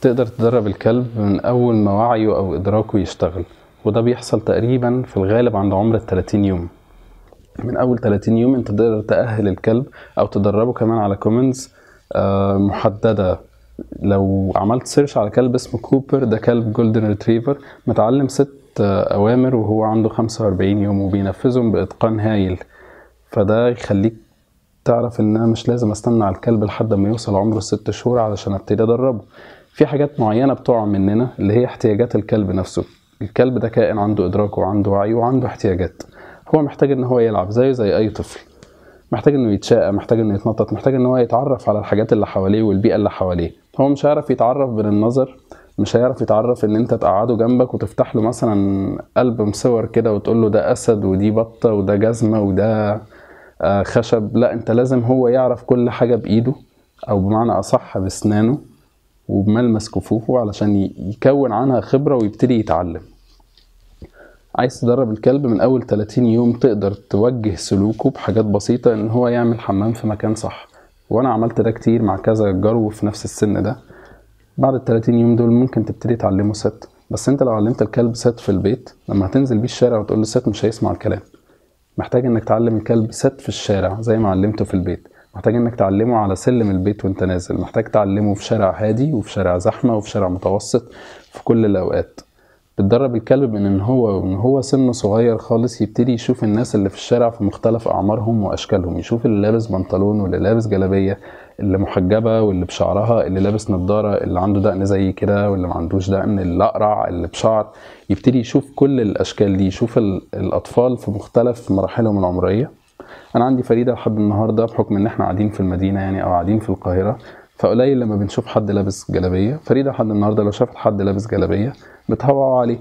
تقدر تدرب الكلب من أول ما وعيه أو إدراكه يشتغل وده بيحصل تقريبا في الغالب عند عمر التلاتين يوم. من أول 30 يوم أنت تقدر تأهل الكلب أو تدربه كمان على commands محددة. لو عملت search على كلب اسمه كوبر ده كلب golden retriever متعلم sit آه، أوامر وهو عنده 45 يوم وبينفذهم بإتقان هايل. فده يخليك تعرف إن أنا مش لازم أستنى على الكلب لحد ما يوصل عمره ست شهور علشان أبتدي أدربه. في حاجات معينة بتقع مننا اللي هي احتياجات الكلب نفسه. الكلب ده كائن عنده إدراك وعنده وعي وعنده احتياجات. هو محتاج إن هو يلعب زيه زي أي طفل. محتاج إنه يتشاقى محتاج إنه يتنطط محتاج إن هو يتعرف على الحاجات اللي حواليه والبيئة اللي حواليه. هو مش هيعرف يتعرف من النظر مش هيعرف يتعرف إن أنت تقعده جنبك وتفتح له مثلا ألبوم صور كده وتقول له ده أسد ودي بطة وده جزمة وده آه، خشب. لا أنت لازم هو يعرف كل حاجة بإيده أو بمعنى أصح بأسنانه. وبملمس كفوفه علشان يكون عنها خبرة ويبتدي يتعلم. عايز تدرب الكلب من أول 30 يوم تقدر توجه سلوكه بحاجات بسيطة إن هو يعمل حمام في مكان صح. وأنا عملت ده كتير مع كذا جرو في نفس السن ده. بعد ال 30 يوم دول ممكن تبتدي تعلمه sit. بس أنت لو علمت الكلب sit في البيت لما هتنزل بيه الشارع وتقول له sit مش هيسمع الكلام. محتاج إنك تعلم الكلب sit في الشارع زي ما علمته في البيت. محتاج إنك تعلمه على سلم البيت وأنت نازل. محتاج تعلمه في شارع هادي وفي شارع زحمة وفي شارع متوسط في كل الأوقات. بتدرب الكلب من إن هو من هو سنه صغير خالص يبتدي يشوف الناس اللي في الشارع في مختلف أعمارهم وأشكالهم. يشوف اللي لابس بنطلون واللي لابس جلابية اللي محجبة واللي بشعرها اللي لابس نظاره اللي عنده دقن زي كده واللي ما عندوش دقن اللي أقرع اللي بشعر. يبتدي يشوف كل الأشكال دي يشوف ال- الأطفال في مختلف مراحلهم العمرية. أنا عندي فريدة لحد النهارده بحكم إن إحنا قاعدين في المدينة يعني أو قاعدين في القاهرة فقليل لما بنشوف حد لابس جلابية. فريدة لحد النهارده لو شافت حد لابس جلابية بتهوى عليه.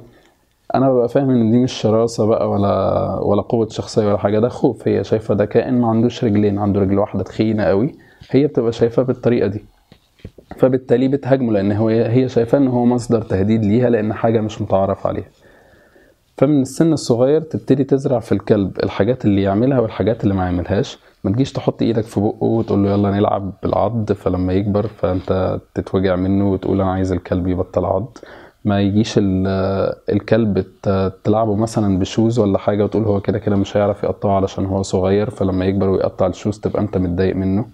أنا ببقى فاهم إن دي مش شراسة بقى ولا ولا قوة شخصية ولا حاجة ده خوف. هي شايفة ده كائن ما عندوش رجلين عنده رجل واحدة تخينة قوي. هي بتبقى شايفاه بالطريقة دي. فبالتالي بتهاجمه لأن هو هي شايفاه إن هو مصدر تهديد ليها لأن حاجة مش متعارف عليها. فمن السن الصغير تبتدي تزرع في الكلب الحاجات اللي يعملها والحاجات اللي ما يعملهاش. ما تجيش تحط إيدك في بقه وتقول له يلا نلعب بالعض فلما يكبر فانت تتوجع منه وتقول أنا عايز الكلب يبطل عض. ما يجيش ال- الكلب تلعبه مثلا ب shoes ولا حاجة وتقول هو كده كده مش هيعرف يقطعه علشان هو صغير فلما يكبر ويقطع ال shoes تبقى انت متضايق منه.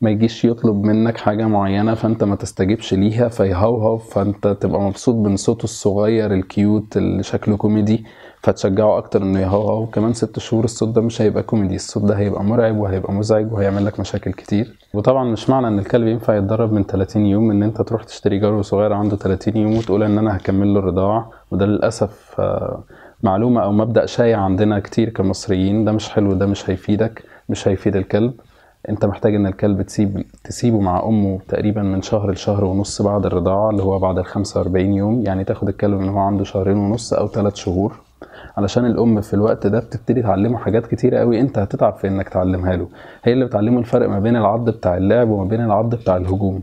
ما يجيش يطلب منك حاجة معينة فأنت ما تستجيبش ليها فيهوهو فأنت تبقى مبسوط من صوته الصغير ال cute اللي شكله كوميدي فتشجعه أكتر إنه يهوهو وكمان ست شهور الصوت ده مش هيبقى كوميدي الصوت ده هيبقى مرعب وهيبقى مزعج وهيعمل لك مشاكل كتير. وطبعا مش معنى إن الكلب ينفع يتدرب من 30 يوم إن أنت تروح تشتري جرو صغير عنده 30 يوم وتقول إن أنا هكمل له الرضاعة وده للأسف آه، معلومة أو مبدأ شائع عندنا كتير كمصريين. ده مش حلو ده مش هيفيدك مش هيفيد الكلب. انت محتاج ان الكلب تسيب تسيبه مع امه تقريبا من شهر لشهر ونص بعد الرضاعة اللي هو بعد ال 45 يوم. يعني تاخد الكلب من هو عنده شهرين ونص أو ثلاث شهور. علشان الأم في الوقت ده بتبتدي تعلمه حاجات كتيرة قوي انت هتتعب في انك تعلمها له. هي اللي بتعلمه الفرق ما بين العض بتاع اللعب وما بين العض بتاع الهجوم.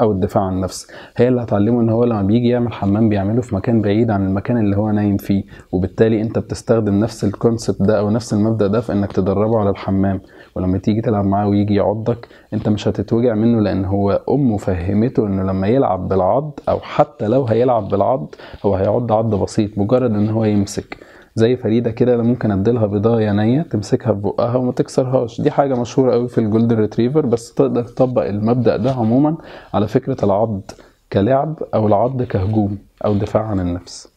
أو الدفاع عن النفس. هي اللي هتعلمه إن هو لما بيجي يعمل حمام بيعمله في مكان بعيد عن المكان اللي هو نايم فيه وبالتالي أنت بتستخدم نفس الكونسبت ده أو نفس المبدأ ده في إنك تدربه على الحمام. ولما تيجي تلعب معاه ويجي يعضك أنت مش هتتوجع منه لأن هو امه فهمته إنه لما يلعب بالعض أو حتى لو هيلعب بالعض هو هيعض عض بسيط مجرد إن هو يمسك. زي فريدة كده أنا ممكن اديلها بيضايه نيه تمسكها في بقها وما تكسرهاش. دي حاجة مشهورة قوي في ال golden retriever بس تقدر تطبق المبدأ ده عموما على فكرة العض كلعب أو العض كهجوم أو دفاع عن النفس.